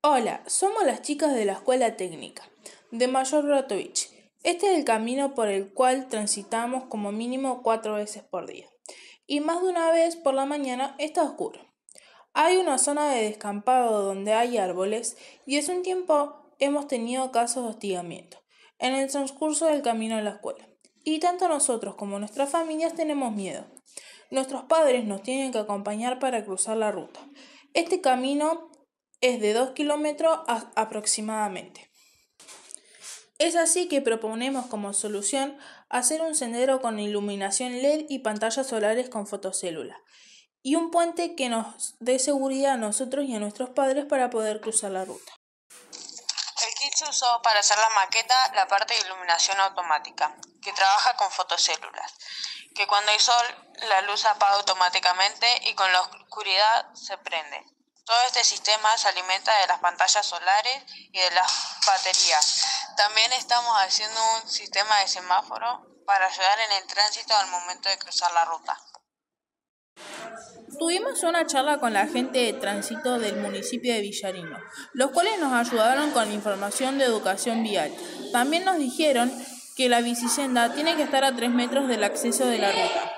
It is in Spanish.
Hola, somos las chicas de la Escuela Técnica de Mayor Bratovich. Este es el camino por el cual transitamos como mínimo cuatro veces por día. Y más de una vez por la mañana está oscuro. Hay una zona de descampado donde hay árboles y hace un tiempo hemos tenido casos de hostigamiento en el transcurso del camino a la escuela. Y tanto nosotros como nuestras familias tenemos miedo. Nuestros padres nos tienen que acompañar para cruzar la ruta. Este camino es de 2 kilómetros aproximadamente. Es así que proponemos como solución hacer un sendero con iluminación LED y pantallas solares con fotocélula y un puente que nos dé seguridad a nosotros y a nuestros padres para poder cruzar la ruta. El kit se usó para hacer la maqueta la parte de iluminación automática, que trabaja con fotocélulas, que cuando hay sol la luz apaga automáticamente y con la oscuridad se prende. Todo este sistema se alimenta de las pantallas solares y de las baterías. También estamos haciendo un sistema de semáforo para ayudar en el tránsito al momento de cruzar la ruta. Tuvimos una charla con la gente de tránsito del municipio de Villarino, los cuales nos ayudaron con información de educación vial. También nos dijeron que la bicisenda tiene que estar a 3 metros del acceso de la ruta.